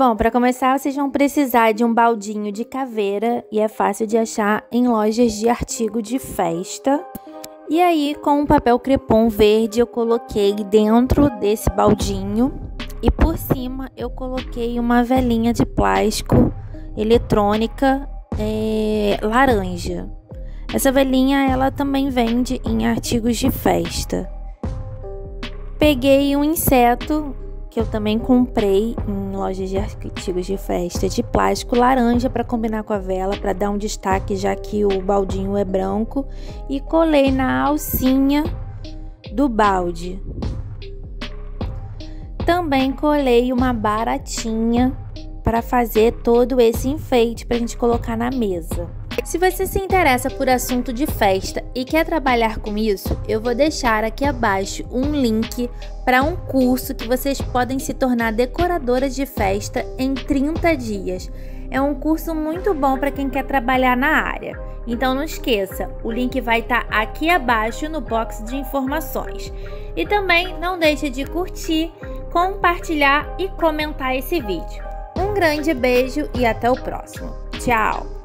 Bom, para começar, vocês vão precisar de um baldinho de caveira e é fácil de achar em lojas de artigo de festa. E aí, com um papel crepom verde, eu coloquei dentro desse baldinho e por cima eu coloquei uma velinha de plástico eletrônica é, laranja. Essa velinha ela também vende em artigos de festa. Peguei um inseto que eu também comprei em lojas de artigos de festa de plástico laranja para combinar com a vela, para dar um destaque, já que o baldinho é branco, e colei na alcinha do balde. Também colei uma baratinha para fazer todo esse enfeite para a gente colocar na mesa. Se você se interessa por assunto de festa e quer trabalhar com isso, eu vou deixar aqui abaixo um link para um curso que vocês podem se tornar decoradoras de festa em 30 dias. É um curso muito bom para quem quer trabalhar na área. Então não esqueça, o link vai estar tá aqui abaixo no box de informações. E também não deixe de curtir, compartilhar e comentar esse vídeo. Um grande beijo e até o próximo. Tchau!